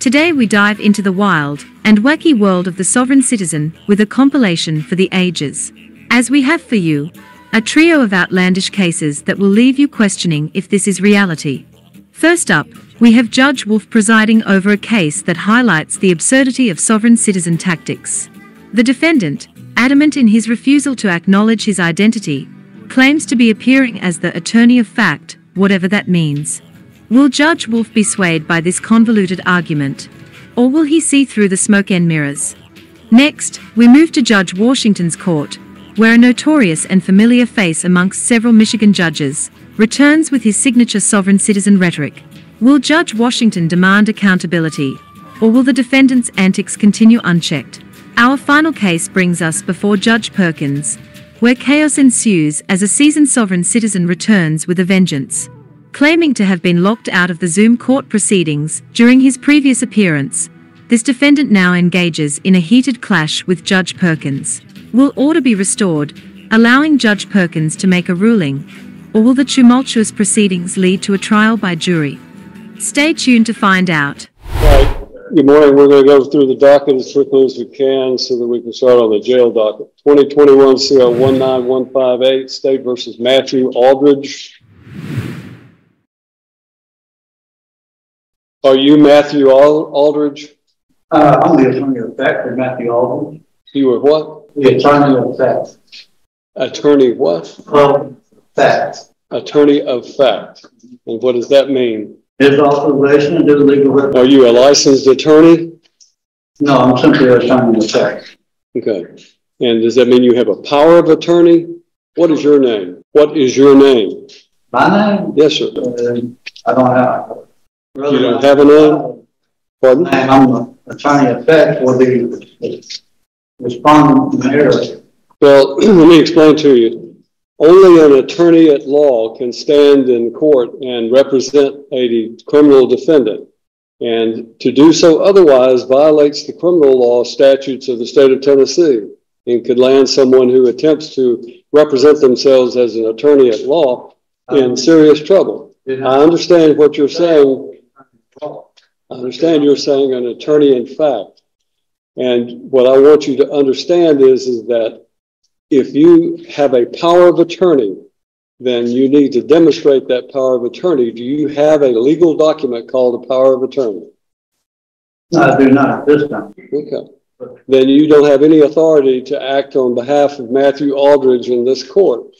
Today we dive into the wild and wacky world of the sovereign citizen with a compilation for the ages. As we have for you, a trio of outlandish cases that will leave you questioning if this is reality. First up, we have Judge Wolfe presiding over a case that highlights the absurdity of sovereign citizen tactics. The defendant, adamant in his refusal to acknowledge his identity, claims to be appearing as the attorney of fact, whatever that means. Will Judge Wolfe be swayed by this convoluted argument? Or will he see through the smoke and mirrors? Next, we move to Judge Washington's court, where a notorious and familiar face amongst several Michigan judges returns with his signature sovereign citizen rhetoric. Will Judge Washington demand accountability, or will the defendant's antics continue unchecked? Our final case brings us before Judge Perkins, where chaos ensues as a seasoned sovereign citizen returns with a vengeance. Claiming to have been locked out of the Zoom court proceedings during his previous appearance, this defendant now engages in a heated clash with Judge Perkins. Will order be restored, allowing Judge Perkins to make a ruling, or will the tumultuous proceedings lead to a trial by jury? Stay tuned to find out. Right. Good morning. We're going to go through the docket as quickly as we can so that we can start on the jail docket. 2021 CR 19158, State versus Matthew Aldridge. Are you Matthew Aldridge? Uh, I'm the attorney of fact for Matthew Aldridge. You were what? The attorney of fact. Attorney what? Of fact. Attorney of fact. And what does that mean? His authorization to do legal work. Are you a licensed attorney? No, I'm simply an attorney of fact. Okay. And does that mean you have a power of attorney? What is your name? What is your name? My name? Yes, sir. Uh, I don't have. You don't have a name? Pardon? And I'm the attorney of fact for the respondent mayor. Well, let me explain to you. Only an attorney at law can stand in court and represent a criminal defendant. And to do so otherwise violates the criminal law statutes of the state of Tennessee and could land someone who attempts to represent themselves as an attorney at law in serious trouble. I understand what you're saying I understand you're saying an attorney in fact. And what I want you to understand is, is that if you have a power of attorney, then you need to demonstrate that power of attorney. Do you have a legal document called a power of attorney? No, I do not this time. Okay. Then you don't have any authority to act on behalf of Matthew Aldridge in this court.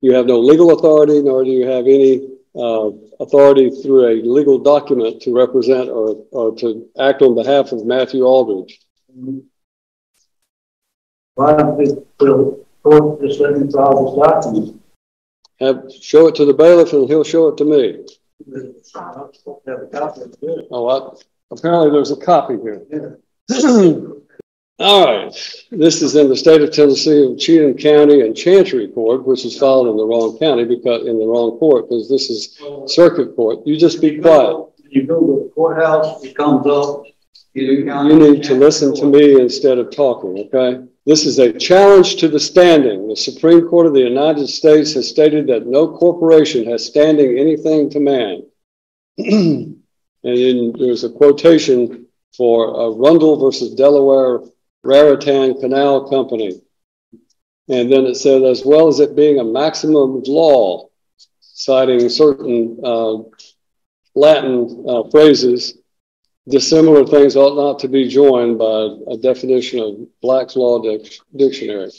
You have no legal authority, nor do you have any uh, authority through a legal document to represent or, or to act on behalf of Matthew Aldridge. Why don't we put court just let me file this document? Have show it to the bailiff and he'll show it to me. Oh, I, apparently there's a copy here. All right. This is in the state of Tennessee of Cheatham County and Chancery Court, which is filed in the wrong county because in the wrong court because this is circuit court. You just be quiet. You go to the courthouse, it comes up. You, you need to listen to me instead of talking, okay? This is a challenge to the standing. The Supreme Court of the United States has stated that no corporation has standing anything to man. and then there's a quotation for uh, Rundle versus Delaware Raritan Canal Company. And then it said, as well as it being a maximum law, citing certain uh, Latin uh, phrases, dissimilar things ought not to be joined by a definition of Black's Law Dic- Dictionary.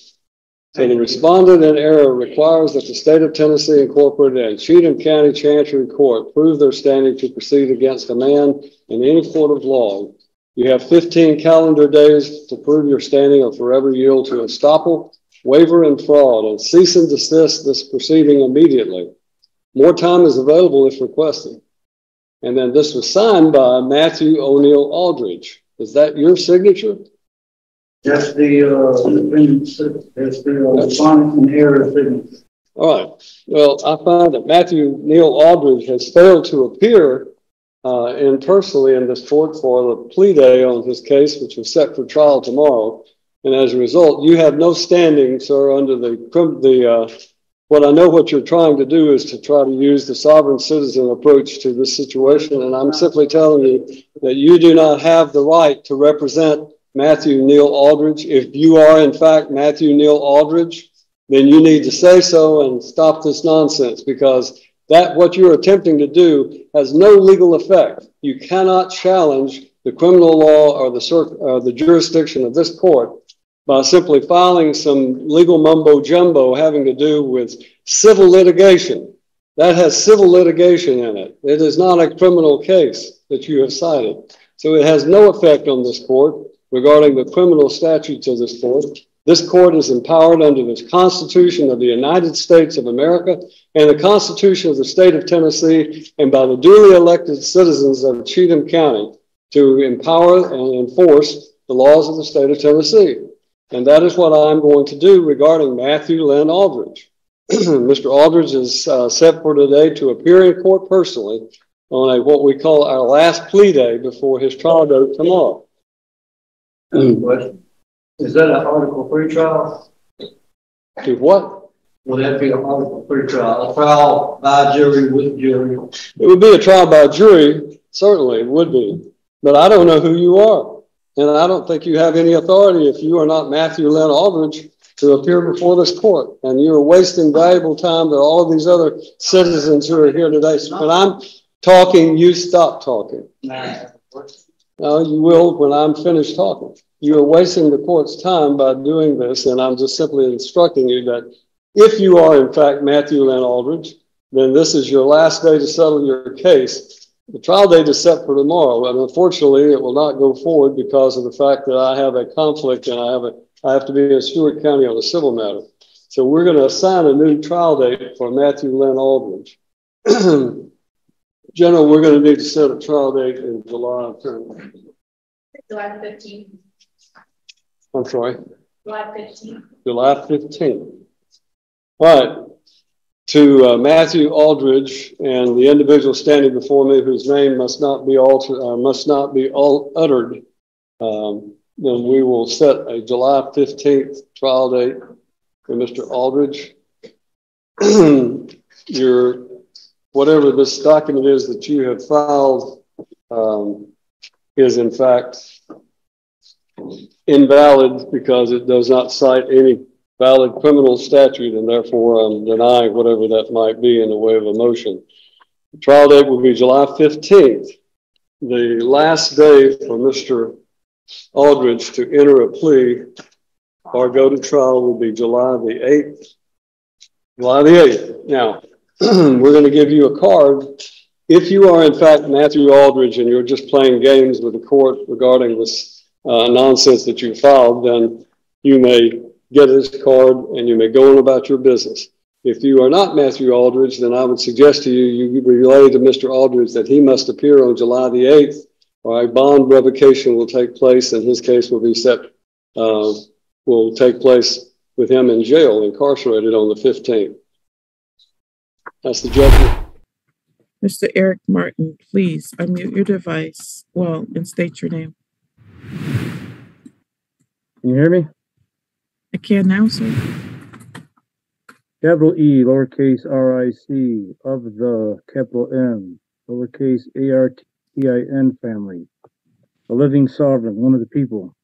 So the respondent in error requires that the state of Tennessee Incorporated and Cheatham County Chancery Court prove their standing to proceed against a man in any court of law you have 15 calendar days to prove your standing or forever yield to estoppel, waiver, and fraud, and cease and desist this proceeding immediately. More time is available if requested. And then this was signed by Matthew O'Neill Aldridge. Is that your signature? That's the uh, that's the uh, error signature. All right. Well, I find that Matthew Neil Aldridge has failed to appear uh, and personally in this court for the plea day on his case, which was set for trial tomorrow. And as a result, you have no standing, sir, under the the uh, what I know what you're trying to do is to try to use the sovereign citizen approach to this situation. And I'm simply telling you that you do not have the right to represent Matthew Neil Aldridge. If you are in fact Matthew Neil Aldridge, then you need to say so and stop this nonsense because that what you're attempting to do has no legal effect. You cannot challenge the criminal law or the, or uh, the jurisdiction of this court by simply filing some legal mumbo jumbo having to do with civil litigation. That has civil litigation in it. It is not a criminal case that you have cited. So it has no effect on this court regarding the criminal statutes of this court. This court is empowered under the Constitution of the United States of America and the Constitution of the state of Tennessee and by the duly elected citizens of Cheatham County to empower and enforce the laws of the state of Tennessee. And that is what I'm going to do regarding Matthew Lynn Aldridge. Mr. Aldridge is uh, set for today to appear in court personally on a what we call our last plea day before his trial date tomorrow. Question. Is that an article pre-trial? To what? Will that be an article pre-trial? A trial by jury with jury? It would be a trial by jury, certainly it would be. But I don't know who you are. And I don't think you have any authority if you are not Matthew Lynn Aldridge to appear before this court. And you're wasting valuable time to all of these other citizens who are here today. So when I'm talking, you stop talking. No, you will when I'm finished talking. You are wasting the court's time by doing this, and I'm just simply instructing you that if you are, in fact, Matthew Lynn Aldridge, then this is your last day to settle your case the trial date is set for tomorrow, and unfortunately, it will not go forward because of the fact that I have a conflict and I have a I have to be in Stewart County on a civil matter. So we're going to assign a new trial date for Matthew Lynn Aldridge. General, we're going to need to set a trial date in July. July 15th. I'm sorry. July 15th. July 15th. All right to uh, Matthew Aldridge and the individual standing before me whose name must not be altered, uh, must not be all uttered, um, then we will set a July 15th trial date for Mr. Aldridge. Your whatever this document is that you have filed um, is in fact invalid because it does not cite any valid criminal statute and therefore um, I'm denying whatever that might be in the way of a motion. The trial date will be July 15th. The last day for Mr. Aldridge to enter a plea or go to trial will be July the 8th. July the 8th. Now, we're going to give you a card. If you are, in fact, Matthew Aldridge and you're just playing games with the court regarding this uh, nonsense that you filed, then you may get his card, and you may go on about your business. If you are not Matthew Aldridge, then I would suggest to you you relay to Mr. Aldridge that he must appear on July the 8th, or a bond revocation will take place, and his case will be set, uh, will take place with him in jail, incarcerated on the 15th. That's the judgment. Mr. Eric Martin, please unmute your device. Well, and state your name. Can you hear me? I can now, sir. Capital E, lowercase r i c, of the capital M, lowercase a r t i n family, a living sovereign, one of the people.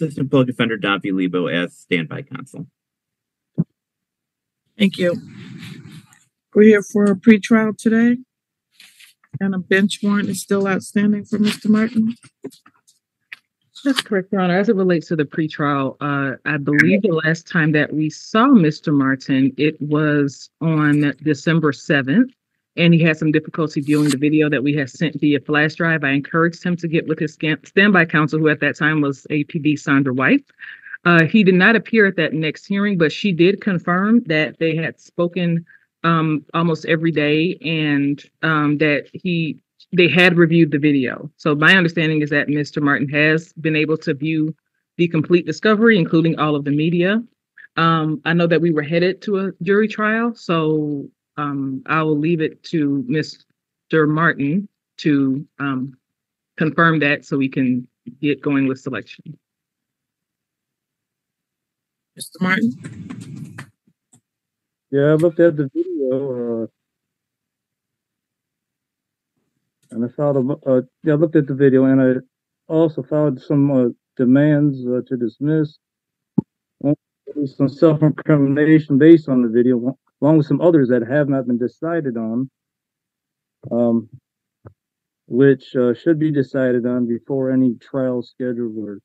Assistant Public Defender Don Lebo as standby counsel. Thank you. We're here for a pretrial today. And a bench warrant is still outstanding for Mr. Martin. That's correct, Your Honor. As it relates to the pretrial, uh, I believe the last time that we saw Mr. Martin, it was on December 7th, and he had some difficulty viewing the video that we had sent via flash drive. I encouraged him to get with his standby counsel, who at that time was APD Sandra White. Uh, he did not appear at that next hearing, but she did confirm that they had spoken um, almost every day and um, that he they had reviewed the video. So my understanding is that Mr. Martin has been able to view the complete discovery, including all of the media. Um, I know that we were headed to a jury trial, so um, I will leave it to Mr. Martin to um, confirm that so we can get going with selection. Mr. Martin? Yeah, I looked at the video, uh, and I found, a- uh, yeah, I looked at the video and I also found some, uh, demands, uh, to dismiss. Some self-incrimination based on the video, along with some others that have not been decided on. Um, which, uh, should be decided on before any trial schedule or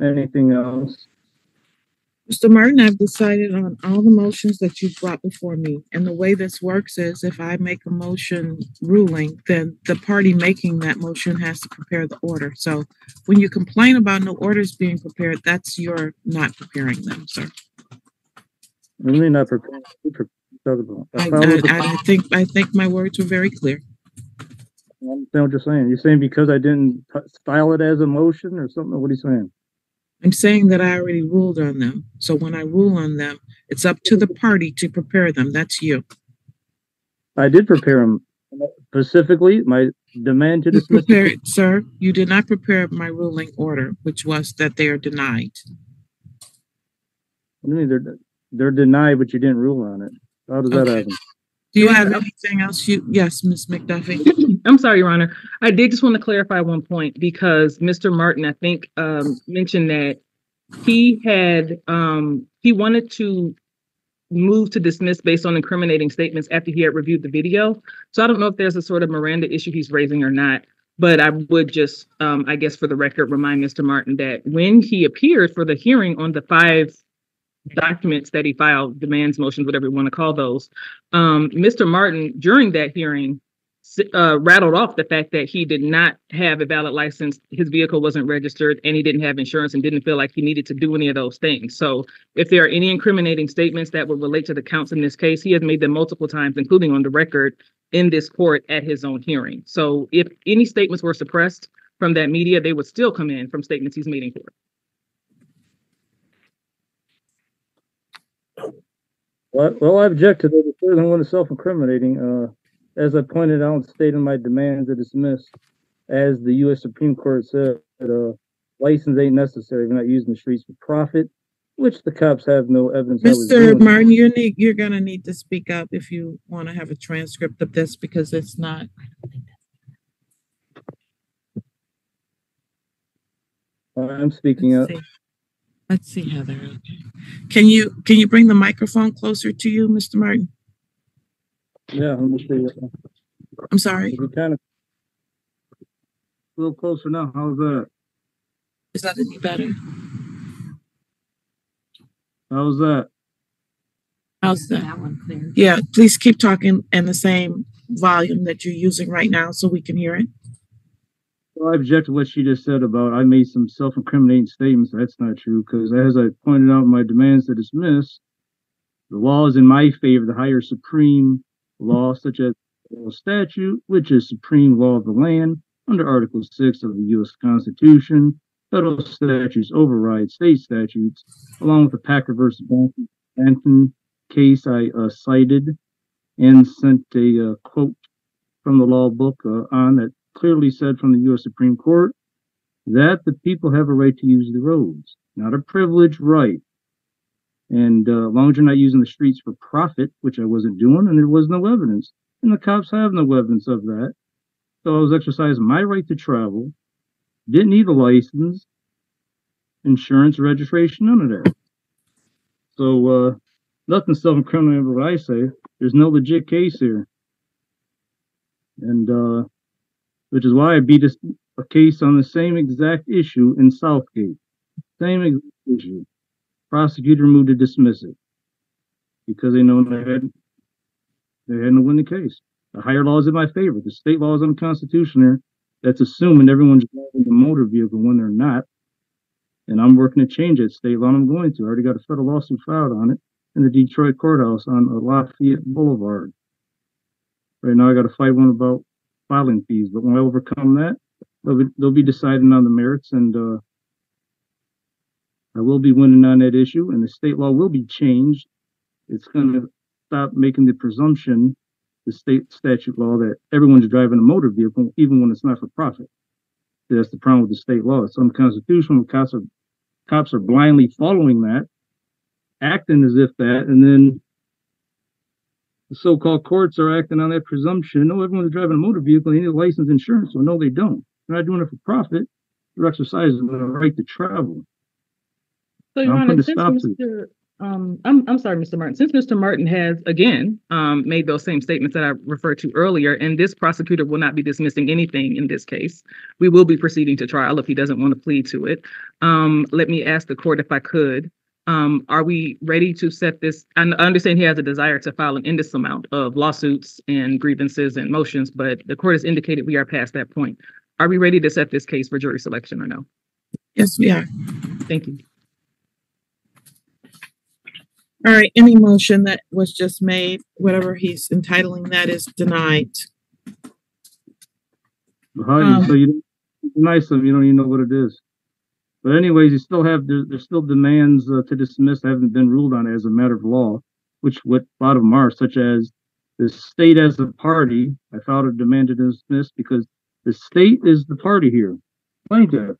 anything else. Mr. Martin, I've decided on all the motions that you brought before me. And the way this works is if I make a motion ruling, then the party making that motion has to prepare the order. So when you complain about no orders being prepared, that's your not preparing them, sir. May not prepare. we pre- talk about- I, I I, I think, I think my words were very clear. I understand what you're saying. You're saying because I didn't style it as a motion or something? What are you saying? I'm saying that I already ruled on them. So when I rule on them, it's up to the party to prepare them. That's you. I did prepare them specifically. My demand to You dismiss. prepared, sir, you did not prepare my ruling order, which was that they are denied. I mean, they're they're denied, but you didn't rule on it. How does that happen? Do you have anything else you, yes, Ms. McDuffie? I'm sorry, Your Honor. I did just want to clarify one point because Mr. Martin, I think, um, mentioned that he had, um, he wanted to move to dismiss based on incriminating statements after he had reviewed the video. So I don't know if there's a sort of Miranda issue he's raising or not. But I would just, um, I guess for the record, remind Mr. Martin that when he appeared for the hearing on the five documents that he filed, demands, motions, whatever you want to call those, um, Mr. Martin, during that hearing, uh, rattled off the fact that he did not have a valid license, his vehicle wasn't registered, and he didn't have insurance and didn't feel like he needed to do any of those things. So if there are any incriminating statements that would relate to the counts in this case, he has made them multiple times, including on the record in this court at his own hearing. So if any statements were suppressed from that media, they would still come in from statements he's made in court. Well, well, I object to the third one is self-incriminating. Uh, as I pointed out and stated in my demand to dismiss, as the U.S. Supreme Court said, uh, license ain't necessary. We're not using the streets for profit, which the cops have no evidence. Mr. Martin, you need, you're gonna need to speak up if you want to have a transcript of this because it's not. I'm speaking up. Let's see. Let's see, Heather. Okay. Can you, can you bring the microphone closer to you, Mr. Martin? Yeah, let me see. I'm sorry. We kind of a little closer now. How's that? Is that any better? How's that? How's that? That one clear. Yeah, please keep talking in the same volume that you're using right now so we can hear it. I object to what she just said about I made some self-incriminating statements. That's not true because as I pointed out in my demands to dismiss, the law is in my favor, the higher supreme law, such as the statute, which is supreme law of the land under Article 6 of the U.S. Constitution. Federal statutes override state statutes, along with the Packer versus Banton case I uh, cited and sent a uh, quote from the law book uh, on that clearly said from the U.S. Supreme Court that the people have a right to use the roads, not a privileged right. And uh, as long as you're not using the streets for profit, which I wasn't doing, and there was no evidence, and the cops have no evidence of that. So I was exercising my right to travel, didn't need a license, insurance, registration, none of that. So uh, nothing self-incriminating what I say. There's no legit case here. And uh, which is why I beat a, a case on the same exact issue in Southgate. Same exact issue. Prosecutor moved to dismiss it because they know they had they had to win the case. The higher law is in my favor. The state law is unconstitutional. That's assuming everyone's driving a motor vehicle when they're not. And I'm working to change that state law. I'm going to. I already got a federal lawsuit filed on it in the Detroit courthouse on Lafayette Boulevard. Right now, I got to fight one about filing fees. But when I overcome that, they'll be, they'll be deciding on the merits, and uh, I will be winning on that issue. And the state law will be changed. It's going to stop making the presumption, the state statute law, that everyone's driving a motor vehicle, even when it's not for profit. That's the problem with the state law. It's unconstitutional. Cops are cops are blindly following that acting as if that, and then the so-called courts are acting on that presumption. No, everyone's driving a motor vehicle, they need a license insurance. Well, no, they don't. They're not doing it for profit. They're exercising the right to travel. So, Your Honor, since. Mr. Um, I'm, I'm sorry, Mr. Martin, since Mr. Martin has again, um, made those same statements that I referred to earlier, and this prosecutor will not be dismissing anything in this case. We will be proceeding to trial if he doesn't want to plead to it. Um, let me ask the court if I could. Um, are we ready to set this? I understand he has a desire to file an endless amount of lawsuits and grievances and motions, but the court has indicated we are past that point. Are we ready to set this case for jury selection or no? Yes, we are. Thank you. All right, any motion that was just made, whatever he's entitling that is denied. How do you, Um, so you don't deny something, you don't even know what it is. But anyways, you still have, there, there's still demands uh, to dismiss that haven't been ruled on as a matter of law, which what a lot of them are, such as the state as a party. I filed a demand to dismiss because the state is the party here. Plaintiff.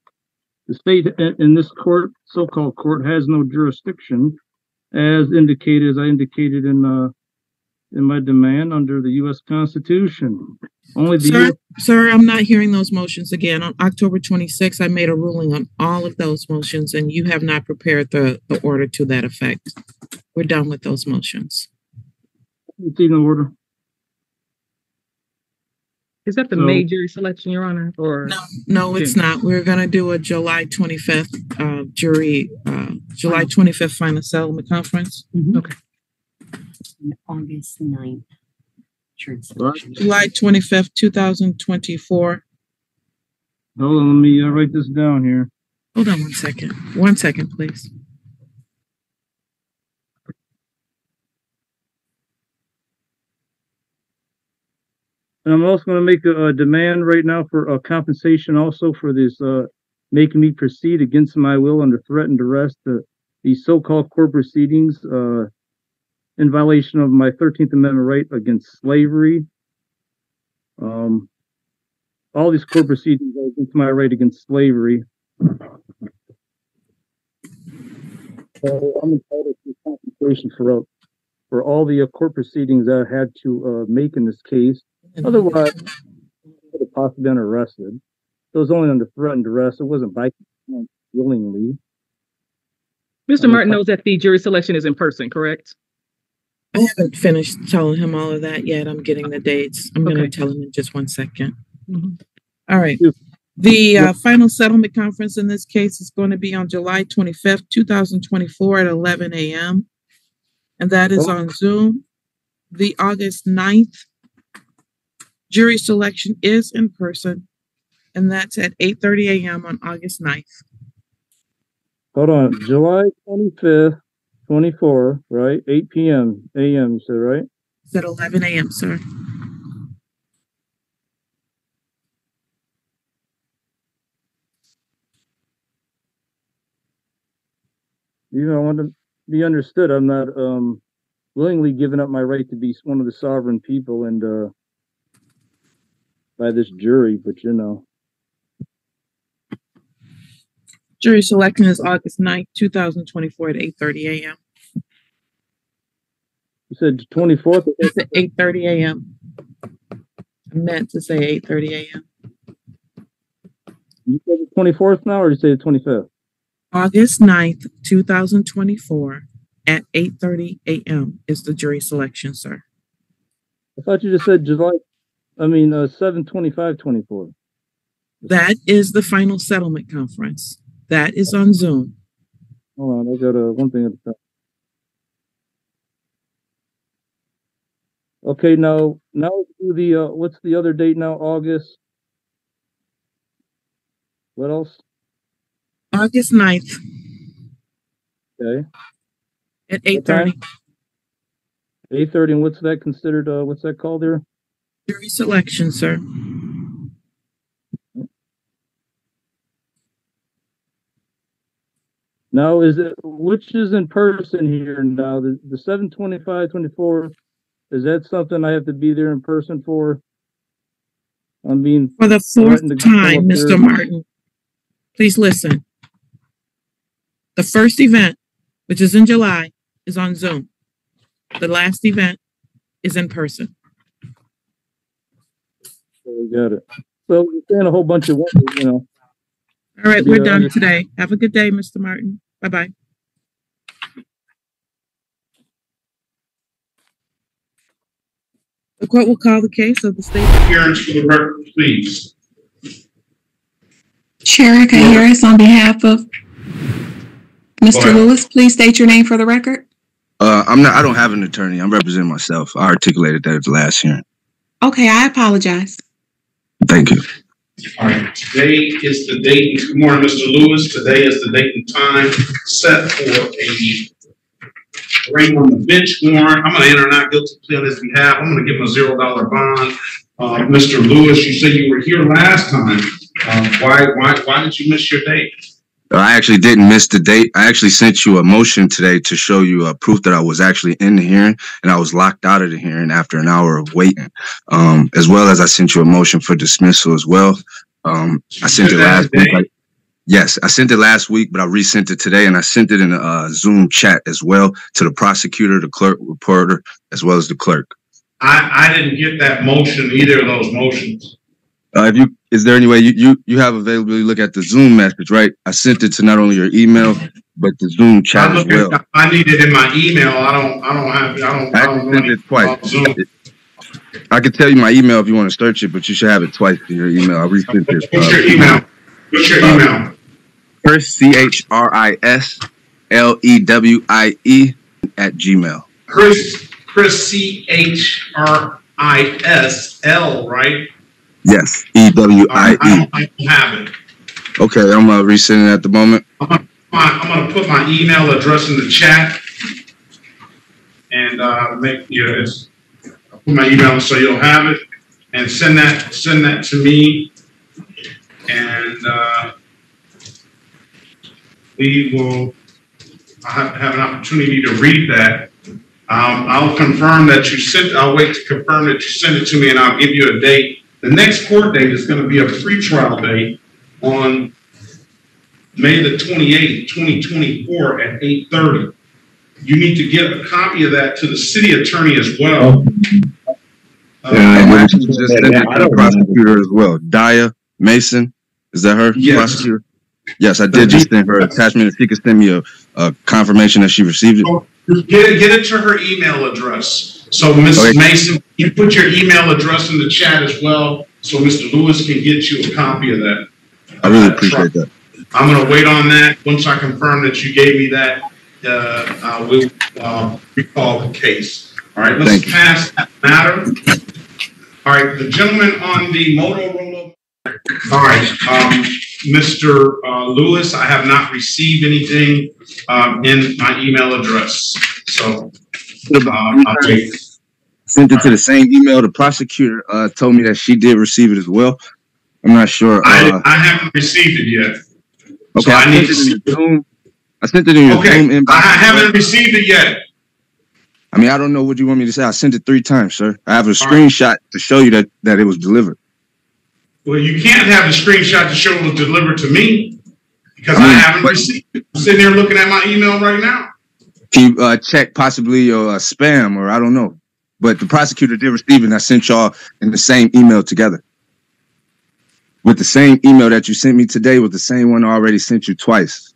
The state in, in this court, so-called court, has no jurisdiction, as indicated, as I indicated in, uh, in my demand under the U.S. Constitution. Only the Sir, US sir, I'm not hearing those motions again. On October twenty-sixth, I made a ruling on all of those motions and you have not prepared the, the order to that effect. We're done with those motions. It's in order. Is that the So- May jury selection, Your Honor, or? No, no, it's not. We're gonna do a July twenty-fifth, uh, jury, uh, July twenty-fifth final settlement conference. August ninth. Jury selection. July twenty-fifth, two thousand twenty-four. Hold on, let me uh, write this down here. Hold on one second. One second, please. And I'm also gonna make a, a demand right now for a compensation also for this, uh, making me proceed against my will under threat and duress to these so-called court proceedings, uh, in violation of my Thirteenth Amendment right against slavery. Um, all these court proceedings are against my right against slavery. So I'm entitled to compensation for, uh, for all the uh, court proceedings that I had to, uh, make in this case. Otherwise, I could have possibly been arrested. It was only under threat and duress. It wasn't by willingly. Mr. Martin knows that the jury selection is in person, correct? I haven't finished telling him all of that yet. I'm getting the dates. I'm gonna tell him in just one second. Mhm. All right. The uh, final settlement conference in this case is going to be on July twenty-fifth, two thousand twenty-four at eleven AM. And that is on Zoom. The August 9th jury selection is in person, and that's at eight thirty AM on August 9th. Hold on, July twenty-fifth, twenty-four, right? Eight PM, AM, you said, right? It's at eleven AM, sir. You know, I want to be understood. I'm not, um, willingly giving up my right to be one of the sovereign people and, uh, by this jury, but you know, Jury selection is August 9th, two thousand twenty-four at eight thirty AM. You said twenty-fourth, It's at eight thirty AM. I meant to say eight thirty AM. you said the twenty-fourth now, or you say the twenty-fifth? August 9th, two thousand twenty-four at eight thirty AM is the jury selection, sir. I thought you just said July, I mean, uh, seven twenty-five, twenty-four. That is the final settlement conference. That is on Zoom. Hold on, I got uh, one thing at a time. Okay, now, now do the, uh, what's the other date now? August? What else? August 9th Okay, at eight thirty. eight thirty, and what's that considered, uh, what's that called there? Jury selection, sir. Now, is it, which is in person here now? The, the seven twenty-five, twenty-four, is that something I have to be there in person for? I'm being, For the fourth Threatened to go time, up Mr. there. Martin, please listen. The first event, which is in July, is on Zoom. The last event is in person. So we got it. So we're saying a whole bunch of, you know, All right, we're Yeah, done today. Have a good day, Mr. Martin. Bye-bye. The court will call the case of the state. Appearance for the record, please. Sherika Harris on behalf of Mr. Lewis, please state your name for the record. Uh, I'm not. I don't have an attorney. I'm representing myself. I articulated that at the last hearing. Okay, I apologize. Thank you. All right, today is the date, good morning, Mr. Lewis. Today is the date and time set for a ring on the bench warrant. I'm gonna enter not guilty plea on his behalf. I'm gonna give him a zero dollar bond. Uh, Mr. Lewis, you said you were here last time. Uh, why, why, why did you miss your date? I actually didn't miss the date. I actually sent you a motion today to show you a proof that I was actually in the hearing and I was locked out of the hearing after an hour of waiting. Um, as well as I sent you a motion for dismissal as well. Um, I sent it last week. Yes, I sent it last week, but I resent it today and I sent it in a uh, Zoom chat as well to the prosecutor, the clerk reporter, as well as the clerk. I, I didn't get that motion, either of those motions. Uh, if you, is there any way you, you, you have availability, look at the Zoom message, right? I sent it to not only your email, but the Zoom chat as well. I need it in my email. I don't, I don't have, I don't, I I don't sent it twice. I could tell you my email if you want to search it, but you should have it twice in your email. I resent it. What's your email? What's your Uh, email? Chris, C H R I S L E W I E at Gmail. Chris, Chris, C H R I S L, right? Yes, E W I I E. don't, have it. Okay, I'm uh, resending it at the moment. Fine, I'm gonna put my email address in the chat. And, uh, make, you know, it's, I'll put my email so you'll have it and send that, send that to me. And, we will, I have, have an opportunity to read that. Um, I'll confirm that you sent, I'll wait to confirm that you send it to me and I'll give you a date. The next court date is gonna be a pretrial date on May the twenty-eighth, twenty twenty-four at eight thirty. You need to get a copy of that to the city attorney as well. And I actually just sent it to the prosecutor as well. Dia Mason, is that her? Yes. Prosecutor? Yes, I did just send her attachment. If she could send me a, a confirmation that she received it. Get it, get it to her email address. So Okay. Mrs. Mason, you put your email address in the chat as well, so Mr. Lewis can get you a copy of that. I really appreciate that. I'm gonna wait on that. Once I confirm that you gave me that, uh, I will, uh, recall the case. All right, let's Thank you. pass that matter. All right, the gentleman on the Motorola. All right, um, Mr. uh, Lewis, I have not received anything, um, in my email address, so, uh, I'll wait. Sent it to the same email. The prosecutor uh, told me that she did receive it as well. I'm not sure. I, Uh, I haven't received it yet. okay, so I I need to your Zoom. I sent it in your Okay, Zoom inbox. I haven't received it yet. I mean, I don't know what you want me to say. I sent it three times, sir. I have a right. screenshot to show you that that it was delivered. Well, you can't have the screenshot to show it was delivered to me because I I haven't received it. I'm sitting here looking at my email right now. Can you uh, check possibly your uh, spam or I don't know? But the prosecutor did receive it, and I sent y'all in the same email together. With the same email that you sent me today, with the same one I already sent you twice.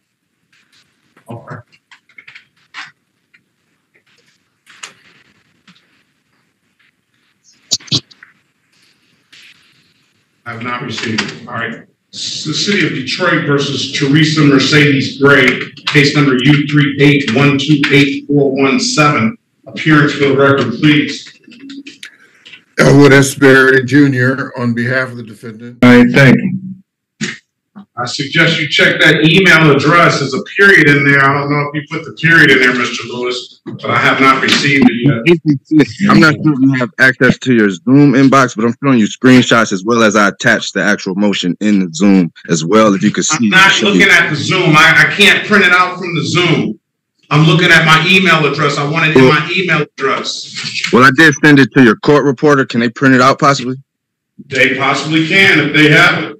Okay. I have not received it. All right. S- The city of Detroit versus Teresa Mercedes Gray, case number U three eight one two eight four one seven. Appearance for the record, please. Elwood Esperity Jr. on behalf of the defendant. All right, thank you. I suggest you check that email address. There's a period in there. I don't know if you put the period in there, Mr. Lewis, but I have not received it yet. I'm not sure if you have access to your Zoom inbox, but I'm showing you screenshots as well as I attached the actual motion in the Zoom as well. If you could see. I'm not looking at the Zoom. I, I can't print it out from the Zoom. I'm looking at my email address. I want it in my email address. Well, I did send it to your court reporter. Can they print it out possibly? They possibly can if they have it.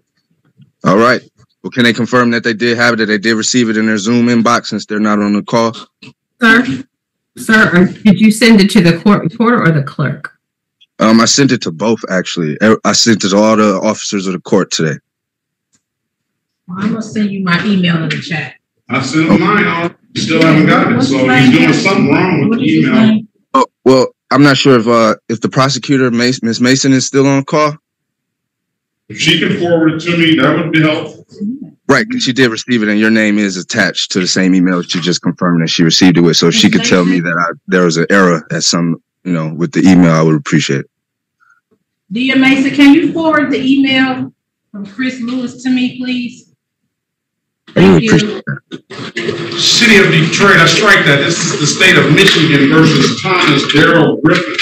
All right. Well, can they confirm that they did have it, that they did receive it in their Zoom inbox since they're not on the call? Sir, Sir, did you send it to the court reporter or the clerk? Um, I sent it to both actually. I I sent it to all the officers of the court today. I'm gonna send you my email in the chat. I sent mine out, still haven't got it, so he's doing something wrong with the email. Oh, well, I'm not sure if uh if the prosecutor Mas- Miss Mason is still on call. If she can forward it to me, that would be helpful. Right, 'cause she did receive it, and your name is attached to the same email she just confirmed that she received it with. So if she could tell me that I, there was an error at some, you know, with the email, I would appreciate it. Dia Mason, can you forward the email from Chris Lewis to me, please? Thank you. City of Detroit, I strike that. This is the state of Michigan versus Thomas Darrell Griffin.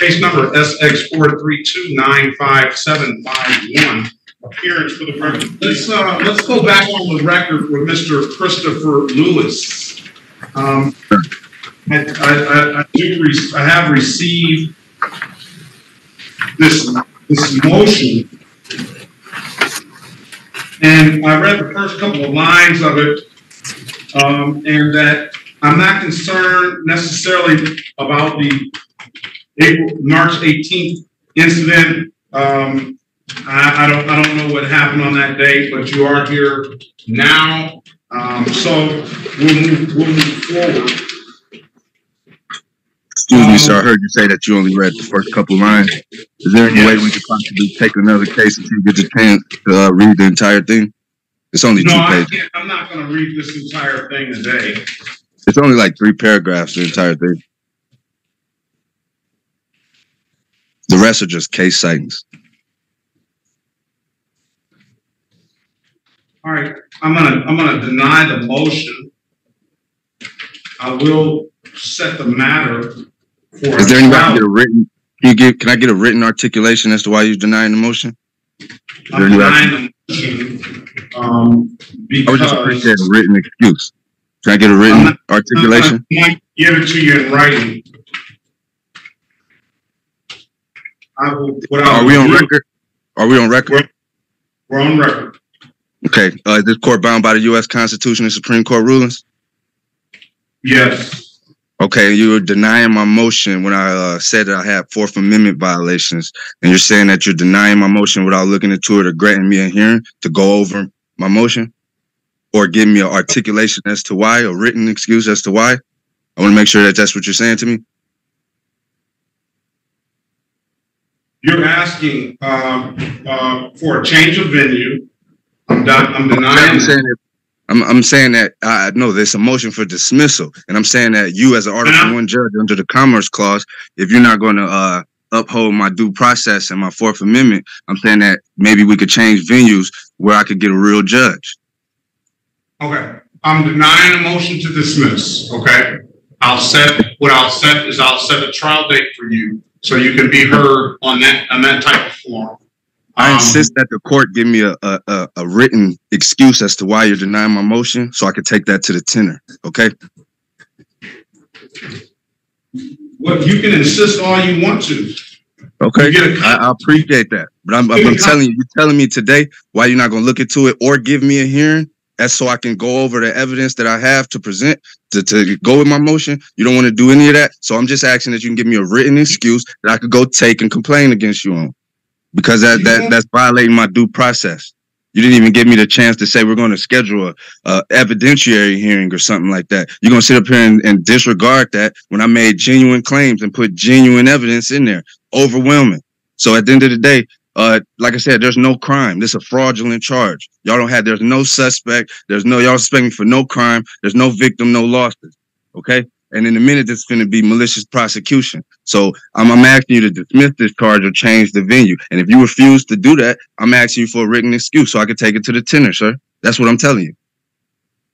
Case number SX four three two nine five seven five one. Appearance for the record. Let's, uh, let's go back on the record with Mr. Christopher Lewis. Um, I, I, I, do, I have received this, this motion. And I read the first couple of lines of it, um, and that I'm not concerned necessarily about the April, March eighteenth incident. Um, I, I don't, I don't know what happened on that day, but you are here now. Um, so we'll move, we'll move forward. Excuse me, sir. I heard you say that you only read the first couple lines. Is there any way we could possibly take another case if you get the chance to uh, read the entire thing? It's only No, two I pages. I'm not gonna read this entire thing today. It's only like three paragraphs, the entire thing. The rest are just case sightings. All right, I'm gonna, I'm gonna deny the motion. I will set the matter for. Is there anybody any way I trial. can get a written? Can you get? Can I get a written articulation as to why you're denying the motion? I'm any way I denying the motion, um, I would just appreciate a written excuse. Can I get a written articulation? I might give it to you in writing. I will, what I Are we on record? Are we on record? We're on record. Okay. Uh, is this court bound by the U.S. Constitution and Supreme Court rulings? Yes. Okay, you were denying my motion when I uh, said that I had Fourth Amendment violations, and you're saying that you're denying my motion without looking into it or granting me a hearing to go over my motion, or give me an articulation as to why, a written excuse as to why. I want to make sure that that's what you're saying to me. You're asking, um, uh, for a change of venue. I'm done, I'm denying. I'm saying that. I'm, I'm saying that I know there's a motion for dismissal, and I'm saying that you, as an Article One judge under the Commerce Clause, if you're not going to uh, uphold my due process and my Fourth Amendment, I'm saying that maybe we could change venues where I could get a real judge. Okay, I'm denying a motion to dismiss, okay? I'll set, what I'll set is I'll set a trial date for you, so you can be heard on that, on that type of forum. I um, insist that the court give me a, a, a, written excuse as to why you're denying my motion, so I could take that to the tenor. Okay. Well, you can insist all you want to. Okay, I, I appreciate that, but I'm, I'm telling you, you're telling me today why you're not going to look into it or give me a hearing, that's so I can go over the evidence that I have to present to, to go with my motion. You don't want to do any of that, so I'm just asking that you can give me a written excuse that I could go take and complain against you on, because that that that's violating my due process. You didn't even give me the chance to say we're going to schedule a, a evidentiary hearing or something like that. You're going to sit up here and, and disregard that when I made genuine claims and put genuine evidence in there, overwhelming. So at the end of the day, uh, like I said, there's no crime. This is a fraudulent charge. Y'all don't have. There's no suspect. There's no. Y'all suspect me for no crime. There's no victim, no losses. Okay. And in a minute, it's going to be malicious prosecution. So I'm, I'm asking you to dismiss this charge or change the venue. And if you refuse to do that, I'm asking you for a written excuse so I can take it to the tenor, sir. That's what I'm telling you.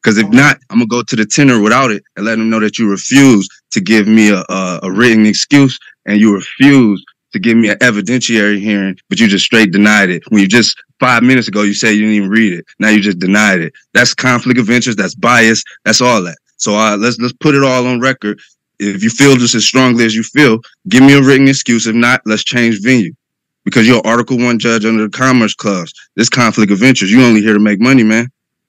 Because if not, I'm gonna go to the tenor without it and let them know that you refuse to give me a, a, a written excuse and you refuse to give me an evidentiary hearing, but you just straight denied it. When you just five minutes ago you said you didn't even read it, now you just denied it. That's conflict of interest. That's bias. That's all that. So uh, let's let's put it all on record. If you feel just as strongly as you feel, give me a written excuse. If not, let's change venue. Because you're an Article One judge under the Commerce Clause. This conflict of interest. You only here to make money, man.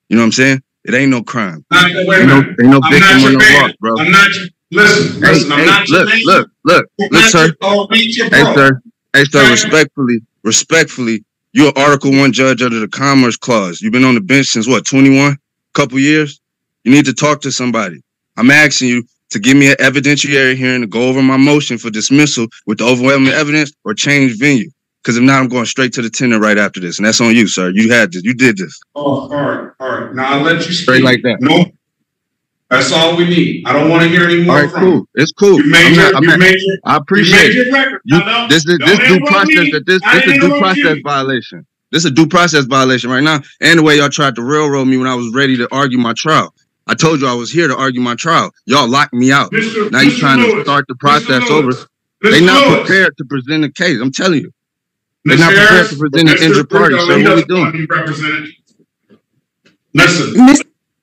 You know what I'm saying? It ain't no crime. Not- Ain't no, ain't no victim or no loss, bro. I'm not, listen, Hey, listen, I'm hey, not your look, look, look, look, sir. Or beat your Hey, sir. Hey, sir. Respectfully, respectfully, you're an Article One judge under the Commerce Clause. You've been on the bench since what, 21? Couple years. You need to talk to somebody. I'm asking you to give me an evidentiary hearing to go over my motion for dismissal with the overwhelming evidence or change venue. Because if not, I'm going straight to the tender right after this, and that's on you, sir. You had this. You did this. Oh, all right, all right. Now I'll let you speak. Straight like that. No, that's all we need. I don't want to hear any more right, from cool. you. It's cool. You made I'm your, not- I'm you not- made your, I you appreciate made it. your record. You, Now, don't- this is this due process that this I this a due process you. violation. This is a due process violation right now. And the way y'all tried to railroad me when I was ready to argue my trial. I told you I was here to argue my trial. Y'all locked me out. Mr. Now you Mr. trying to start the process over. They Mr. not Lewis. prepared to present a case. I'm telling you. They're Mr. not prepared to present an Mr. injured party. So he what we doing? want to be represented. Listen,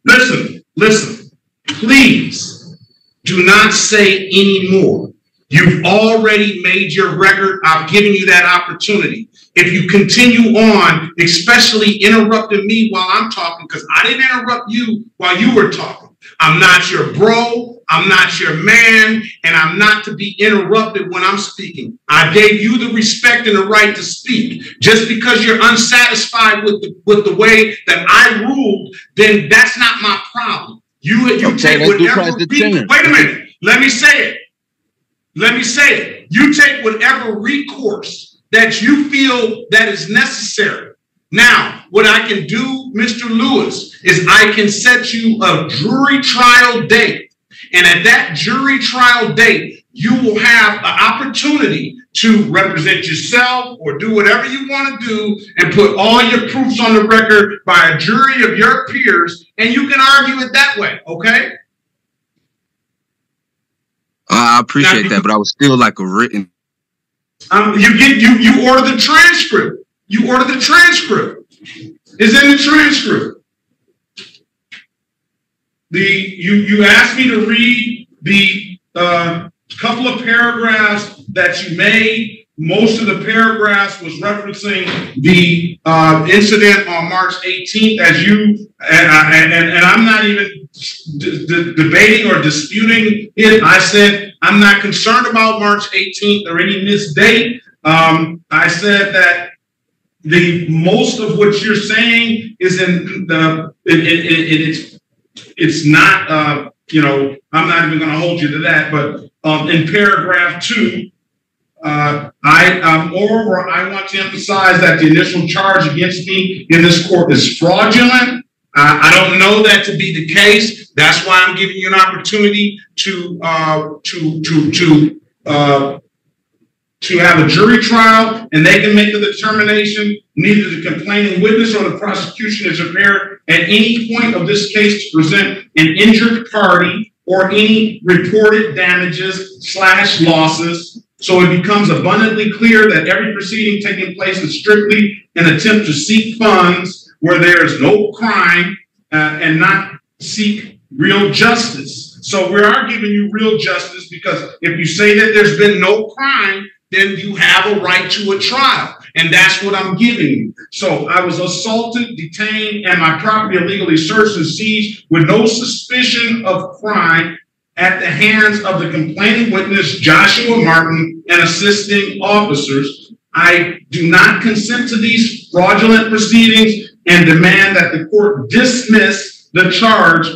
listen, listen. Please do not say any more. You've already made your record. I've given you that opportunity. If you continue on, especially interrupting me while I'm talking, because I didn't interrupt you while you were talking. I'm not your bro. I'm not your man, and I'm not to be interrupted when I'm speaking. I gave you the respect and the right to speak. Just because you're unsatisfied with the with the way that I ruled, then that's not my problem. You you Okay, take whatever. press the re- tenure. wait a minute. Let me say it. Let me say it. You take whatever recourse that you feel that is necessary. Now, what I can do, Mr. Lewis, is I can set you a jury trial date. And at that jury trial date, you will have an opportunity to represent yourself or do whatever you want to do and put all your proofs on the record by a jury of your peers, and you can argue it that way, okay? I I appreciate that, but I was still like a written. Um, you get you you order the transcript. You order the transcript. It's in the transcript. The you you asked me to read the uh, couple of paragraphs that you made. Most of the paragraphs was referencing the uh, incident on March 18th, as you and I, and, and I'm not even debating or disputing it. I said I'm not concerned about March 18th or any missed date. Um, I said that the most of what you're saying is in the it, it, it, it's it's not uh, you know I'm not even going to hold you to that, but um, in paragraph two. Uh, I, um, moreover, I want to emphasize that the initial charge against me in this court is fraudulent. Uh, I don't know that to be the case. That's why I'm giving you an opportunity to uh, to to to uh, to have a jury trial, and they can make the determination. Neither the complaining witness or the prosecution is prepared at any point of this case to present an injured party or any reported damages slash losses. So it becomes abundantly clear that every proceeding taking place is strictly an attempt to seek funds where there is no crime uh, and not seek real justice. So we are giving you real justice because if you say that there's been no crime, then you have a right to a trial. And that's what I'm giving you. So I was assaulted, detained, and my property illegally searched and seized with no suspicion of crime at the hands of the complaining witness, Joshua Martin, and assisting officers. I do not consent to these fraudulent proceedings and demand that the court dismiss the charge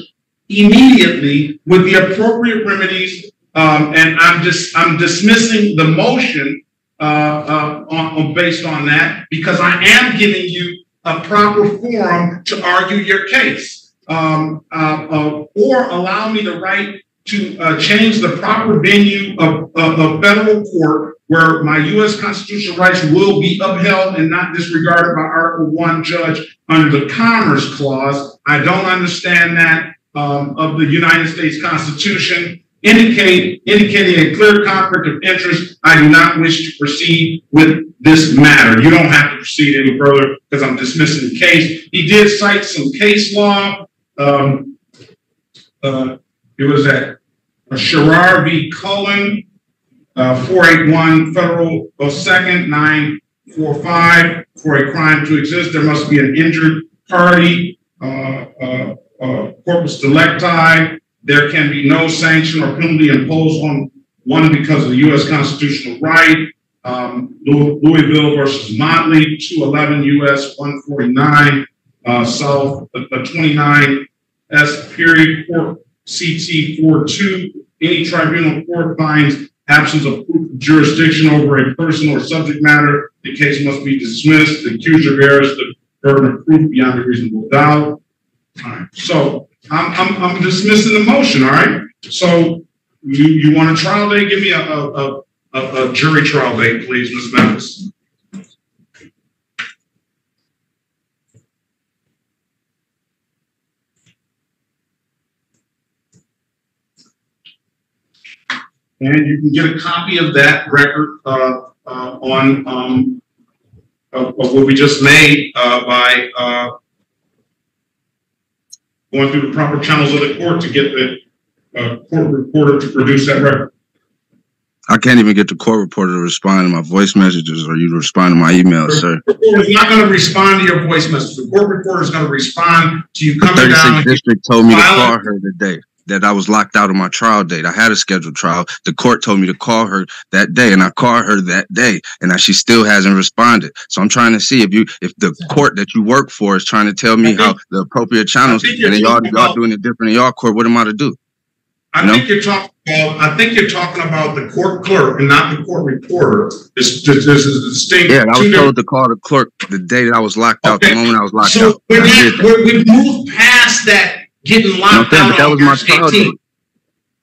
immediately with the appropriate remedies. Um, and I'm just, I'm dismissing the motion uh, uh, on, on- based on that because I am giving you a proper forum to argue your case. Um, uh, uh, or allow me the right to uh, change the proper venue of, of federal court where my U.S. constitutional rights will be upheld and not disregarded by Article One judge under the Commerce Clause. I don't understand that um, of the United States Constitution. Indicate indicating a clear conflict of interest. I do not wish to proceed with this matter. You don't have to proceed any further because I'm dismissing the case. He did cite some case law. Um, uh, it was at Sherar v. Cullen, uh, 481 Federal oh, Second 945. For a crime to exist, there must be an injured party, uh, uh, uh, corpus delicti, there can be no sanction or penalty imposed on one because of the U.S. constitutional right. Um, Louisville versus Mottley, two eleven U.S. one forty-nine, uh, South, uh, uh, twenty-nine S period, court CT four two. Any tribunal court finds absence of jurisdiction over a person or subject matter, the case must be dismissed. The accuser bears the burden of proof beyond a reasonable doubt. So I'm, I'm, I'm dismissing the motion, all right? So you, you want a trial date? Give me a, a, a, a, jury trial date, please, Ms. Memphis. And you can get a copy of that record, uh, uh, on, um, of, of what we just made, uh, by, uh, going through the proper channels of the court to get the, uh, court reporter to produce that record. I can't even get the court reporter to respond to my voice messages or you to respond to my emails, sir. The court is not gonna respond to your voice message. The court reporter is gonna respond to you coming down. 36th district told me to call her today, that I was locked out of my trial date. I had a scheduled trial. The court told me to call her that day and I called her that day and she still hasn't responded. So I'm trying to see if you, if the court that you work for is trying to tell me how the appropriate channels and y'all, y'all about- doing it different in y'all court. What am I to do? I think you're talking about, I think you're talking about the court clerk and not the court reporter. This, this this is a distinct. Yeah, I was told to call the clerk the day that I was locked out, the moment I was locked So out. we're I did not, that. we're, moved past that getting You know locked what I'm saying? out But that on was my March trial date. 18th.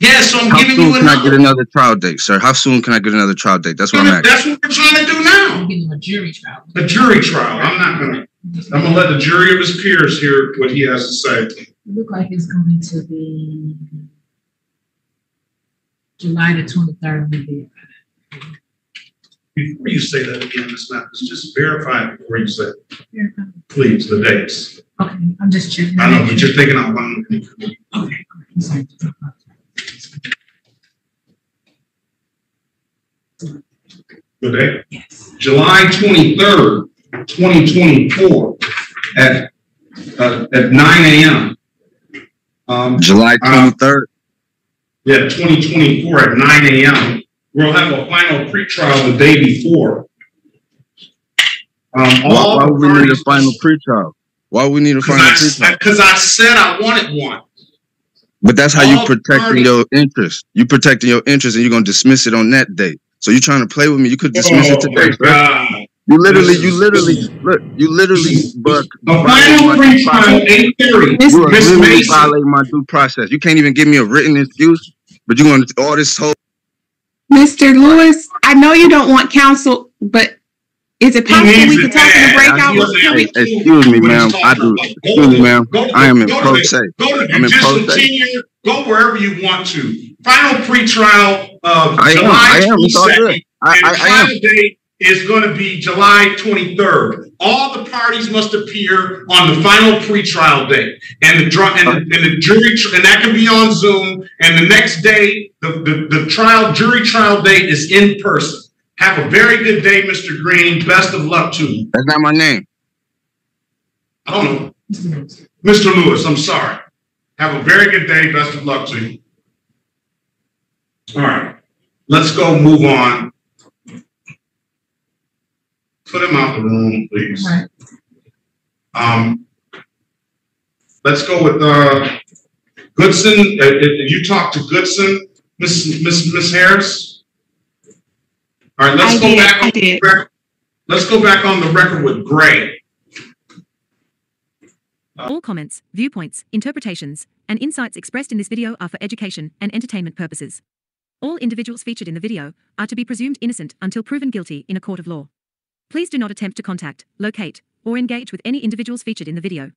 Yeah, so I'm How giving soon you can I get another. another trial date, sir? How soon can I get another trial date? That's what I'm asking. That's what we're trying to do now. Getting a jury trial. A jury trial. I'm not gonna, I'm gonna let the jury of his peers hear what he has to say. Look like it's going to be July the twenty-third. Before you say that again, Ms. Mathis, just verify it before you say it. Please, the dates. Okay, I'm just checking. I know, but you're thinking out loud. Okay, I'm sorry. Good day. July twenty-third, twenty twenty-four, at, uh, at nine AM. Um, July uh, 23rd. Yeah, twenty twenty-four at nine AM. We'll have a final pretrial the day before. Um, Why, all why would we need a final pretrial? Why would we need a final pretrial? cause I said I wanted one. But that's how you protecting parties- your interest. You protecting your interest, and you're gonna dismiss it on that date. So you're trying to play with me. You could dismiss it Oh today. my You literally, you literally, look, you literally, but A final pretrial, eight thirty. You are literally violating my due process. You can't even give me a written excuse, but you're gonna all this whole. Mr. Lewis, I know you don't want counsel, but is it possible we could talk in the breakout? room? Can we- Excuse me, ma'am. I do. Excuse me, ma'am. I am in go to pro se. I'm in pro judicial se. tenure, go wherever you want to. Final pretrial of I am. I am. It's all good. I, I, I am. trial date is gonna be July twenty-third. All the parties must appear on the final pretrial date. And the dr- and, the- and the jury, tr- and that can be on Zoom. And the next day, the, the, the trial, jury trial date is in person. Have a very good day, Mr. Green. Best of luck to you. That's not my name. I don't know. Mr. Lewis, I'm sorry. Have a very good day. Best of luck to you. All right, let's go move on. Put him out the room, please. Um, let's go with, uh, Goodson. Uh, uh, Did you talk to Goodson, Miss, Miss, Miss Harris? All right, let's I go did, back. I on the did. rec- Let's go back on the record with Gray. All comments, viewpoints, interpretations, and insights expressed in this video are for education and entertainment purposes. All individuals featured in the video are to be presumed innocent until proven guilty in a court of law. Please do not attempt to contact, locate, or engage with any individuals featured in the video.